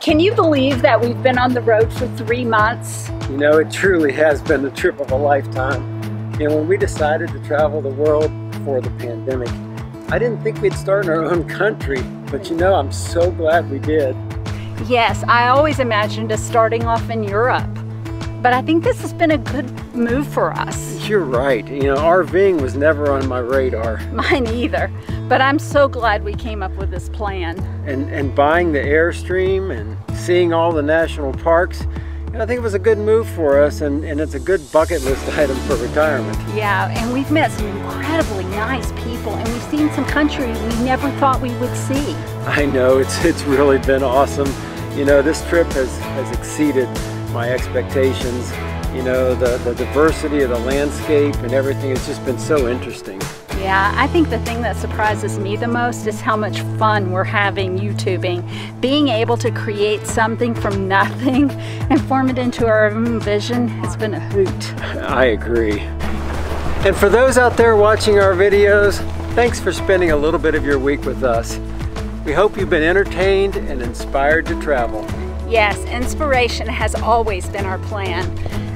Can you believe that we've been on the road for three months? You know, it truly has been the trip of a lifetime. Know, when we decided to travel the world before the pandemic, I didn't think we'd start in our own country, but you know, I'm so glad we did. Yes, I always imagined us starting off in Europe, but I think this has been a good move for us. You're right. You know, RVing was never on my radar. Mine either, but I'm so glad we came up with this plan. And, and buying the Airstream and seeing all the national parks, I think it was a good move for us and, and it's a good bucket list item for retirement. Yeah, and we've met some incredibly nice people and we've seen some country we never thought we would see. I know, it's, it's really been awesome. You know, this trip has, has exceeded my expectations. You know, the, the diversity of the landscape and everything has just been so interesting. Yeah, I think the thing that surprises me the most is how much fun we're having YouTubing. Being able to create something from nothing and form it into our own vision has been a hoot. I agree. And for those out there watching our videos, thanks for spending a little bit of your week with us. We hope you've been entertained and inspired to travel. Yes, inspiration has always been our plan.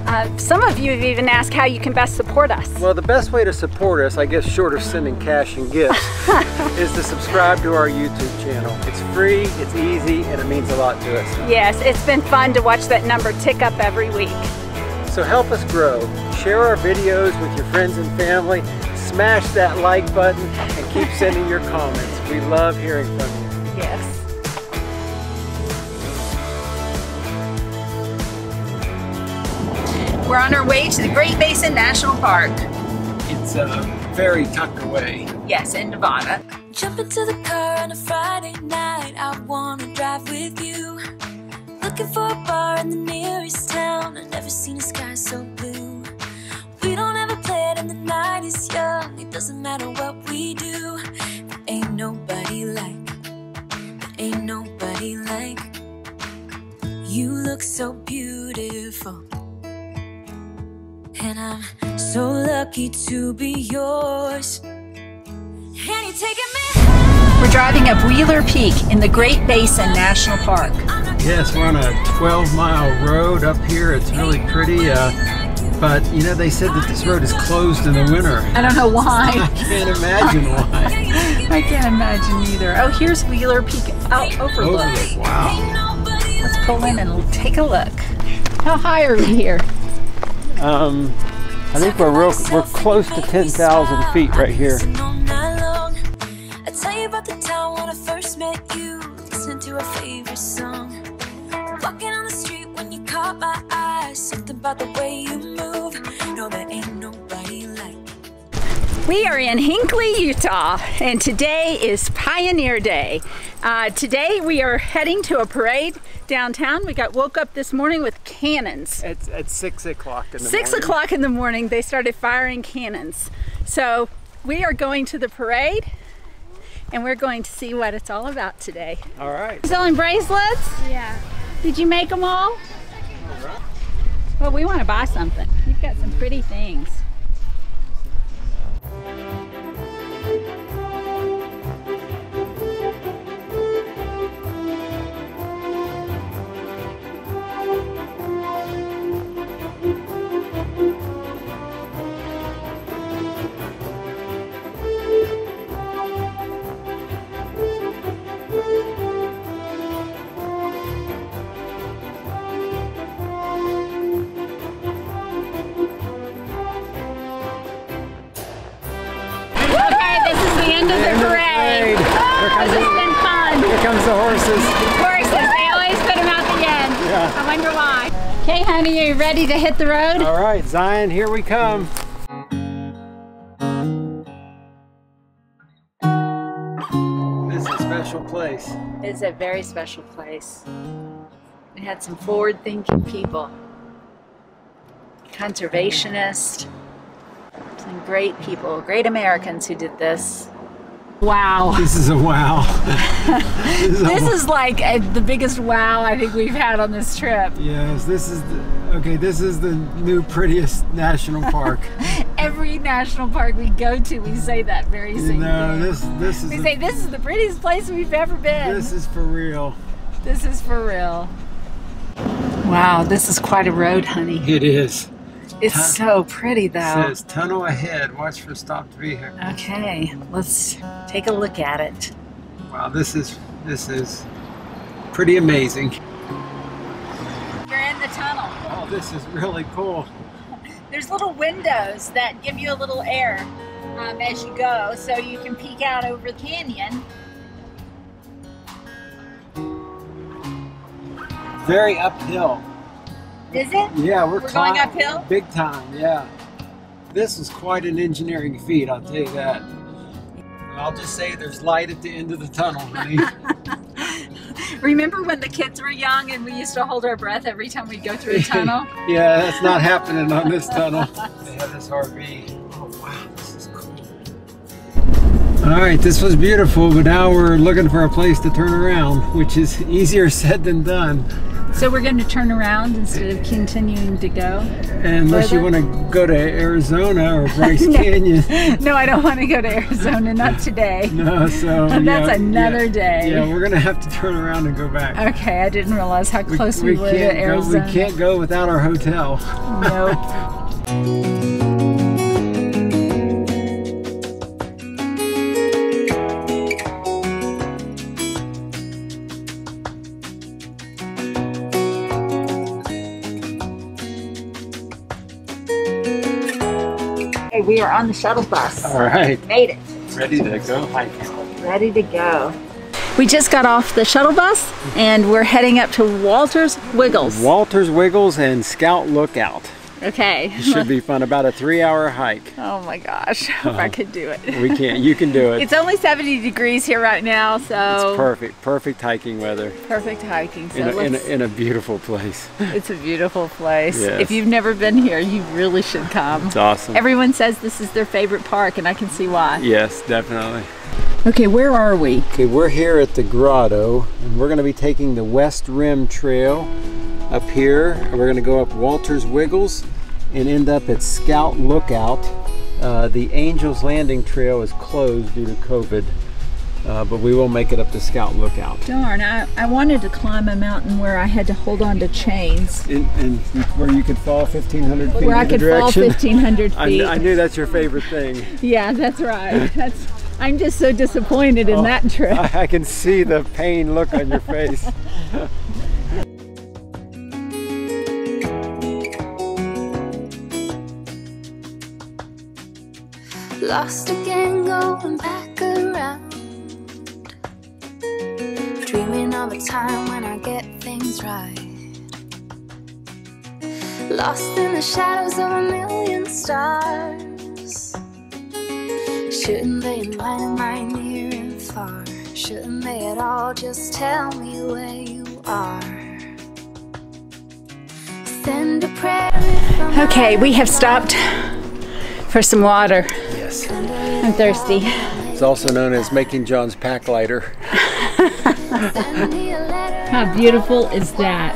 Uh, some of you have even asked how you can best support us. Well, the best way to support us, I guess short of sending cash and gifts, is to subscribe to our YouTube channel. It's free, it's easy, and it means a lot to us. Yes, it's been fun to watch that number tick up every week. So help us grow. Share our videos with your friends and family. Smash that like button and keep sending your comments. We love hearing from you. Yes. We're on our way to the Great Basin National Park. It's uh, very tucked away. Yes, in Nevada. Jump into the car on a Friday night. I wanna drive with you. Looking for a bar in the nearest town. I've never seen a sky so blue. We don't ever play it, and the night is young. It doesn't matter what we do. Lucky to be yours. And you're taking me We're driving up Wheeler Peak in the Great Basin National Park. Yes, we're on a 12 mile road up here. It's really pretty. Uh, but you know, they said that this road is closed in the winter. I don't know why. I can't imagine why. I can't imagine either. Oh, here's Wheeler Peak out overlook. Overlook, wow. Let's pull in and take a look. How high are we here? Um, I think we're real, we're close to 10,000 feet right here. I tell you about the town when I first met you. Listen to our favorite song. Walking on the street when you caught my eye. Something about the way you move. No, there ain't nobody like. We are in Hinckley, Utah, and today is Pioneer Day. Uh, today we are heading to a parade downtown. We got woke up this morning with cannons. It's at 6 o'clock in the Six morning. o'clock in the morning, they started firing cannons. So we are going to the parade, and we're going to see what it's all about today. All right. Selling bracelets? Yeah. Did you make them all? Well, we want to buy something. You've got some pretty things. Horses. Horses, they always put them at the end. Yeah. I wonder why. Okay, honey, are you ready to hit the road? All right, Zion, here we come. This is a special place. It's a very special place. We had some forward-thinking people, conservationists, some great people, great Americans who did this. Wow. This is a wow. this is This wow. is like uh the biggest wow I think we've had on this trip. Yes, this is the okay. This is the new prettiest national park. Every national park we go to, we say that very same no, this this is we the- say this is the prettiest place we've ever been. this is for real. This is for real. Wow, this is quite a road, honey. It is. It's so pretty though. says tunnel ahead. Watch for stopped vehicle. Okay, let's take a look at it. Wow, this is this is pretty amazing. You're in the tunnel. Oh, this is really cool. There's little windows that give you a little air um, as you go, so you can peek out over the canyon. Very uphill. Is it? Yeah, we're, We're going uphill? Big time, yeah. This is quite an engineering feat, I'll tell you that. I'll just say there's light at the end of the tunnel, honey. Remember when the kids were young and we used to hold our breath every time we'd go through a tunnel? yeah, that's not happening on this tunnel. They have this RV. Oh wow, this is cool. All right, this was beautiful, but now we're looking for a place to turn around, which is easier said than done. So we're going to turn around instead of continuing to go. Unless you want to go to Arizona or Bryce No. Canyon. No, I don't want to go to Arizona, not today. No, so That's yeah, another yeah. day. Yeah, we're gonna have to turn around and go back. Okay, I didn't realize how close we, were to can't go, Arizona. we can't go without our hotel. Nope. Okay, we are on the shuttle bus. All right, Made it. ready to go hiking. Ready to go. We just got off the shuttle bus and we're heading up to Walter's Wiggles. Walter's Wiggles and Scout Lookout. Okay. It should be fun. About a three-hour hike. Oh my gosh, if I uh-huh. could do it. We can't. You can do it. It's only 70 degrees here right now, so It's perfect. Perfect hiking weather perfect hiking. So in a, in, a, in a beautiful place. it's a beautiful place. Yes. If you've never been here, you really should come. It's awesome. Everyone says this is their favorite park, and I can see why. yes, definitely. Okay, where are we? Okay, we're here at the grotto, and we're going to be taking the West Rim Trail up here. and We're going to go up Walter's Wiggles and end up at Scout Lookout. Uh, the Angels Landing Trail is closed due to COVID, uh, but we will make it up to Scout Lookout. Darn, I, I wanted to climb a mountain where I had to hold on to chains, And, in, where you could fall 1,500 feet where I could the fall 1,500 feet. kn- I knew that's your favorite thing. Yeah, that's right. That's. I'm just so disappointed in Oh, that trip. I, I can see the pain look on your face. Lost again, going back around. Dreaming of a time when I get things right. Lost in the shadows of a million stars. Shouldn't they enlighten my near and far? Shouldn't they at all just tell me where you are? Send a prayer Okay, we have stopped for some water. Yes. I'm thirsty. It's also known as making John's pack lighter. Send me a letter. How beautiful is that?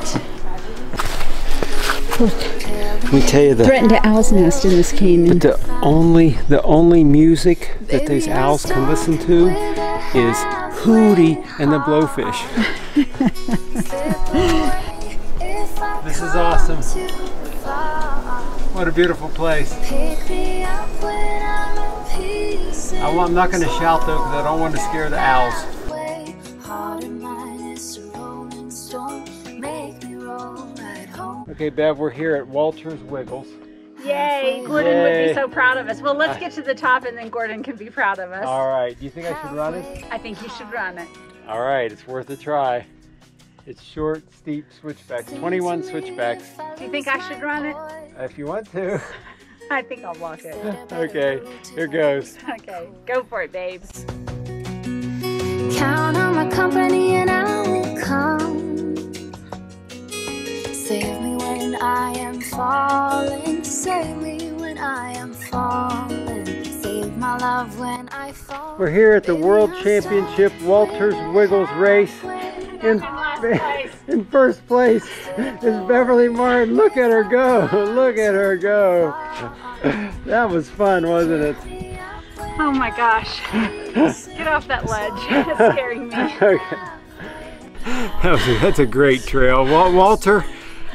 Let me tell you the Threatened to owl's nest in this canyon. the only the only music that these owls can listen to is Hootie and the Blowfish. This is awesome. What a beautiful place. I, am not going to shout though because I don't want to scare the owls. Okay, Bev, we're here at Walter's Wiggles. Yay! Gordon would be so proud of us. Well, let's get to the top and then Gordon can be proud of us. All right, do you think I should run it? I think you should run it. All right, it's worth a try. It's short, steep switchbacks, 21 switchbacks. Do you think I should run it? If you want to. I think I'll walk it. Okay, here goes. Okay, go for it, babes. Count on my company and I will come. Save me when I am falling. Save me when I am falling. Save my love when I fall. We're here at the World Championship Walters Wiggles race. In, in first place is Beverly Martin. Look at her go. Look at her go. That was fun, wasn't it? Oh my gosh. Get off that ledge. It's scaring me. Okay. that was a, that's a great trail. Walter,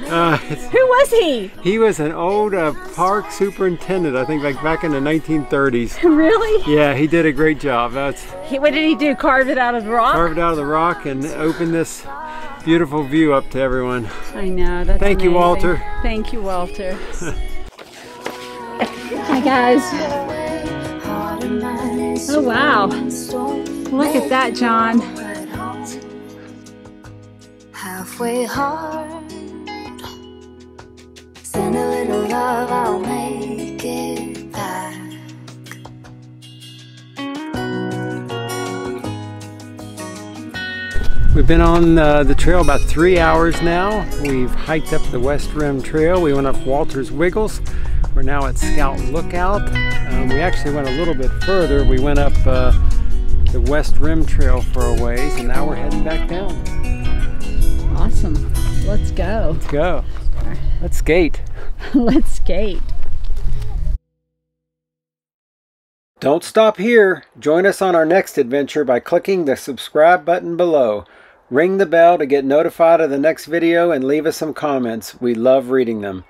uh, Who was he? he was an old uh, park superintendent, I think like back in the 1930s. Really? Yeah, he did a great job. That's He, what did he do? Carve it out of the rock? carved out of the rock and open this beautiful view up to everyone. I know. That's Thank you. Walter. Thank you, Walter. Hi, guys. Oh, wow. Look at that, John. Halfway hard. Send a little love, I'll make it We've been on uh, the trail about three hours now. We've hiked up the West Rim Trail. We went up Walter's Wiggles. We're now at Scout Lookout. Um, we actually went a little bit further. We went up uh, the West Rim Trail for a ways, and now we're heading back down. Awesome. Let's go. Let's go. Let's skate. Let's skate. Don't stop here. Join us on our next adventure by clicking the subscribe button below. Ring the bell to get notified of the next video and leave us some comments. We love reading them.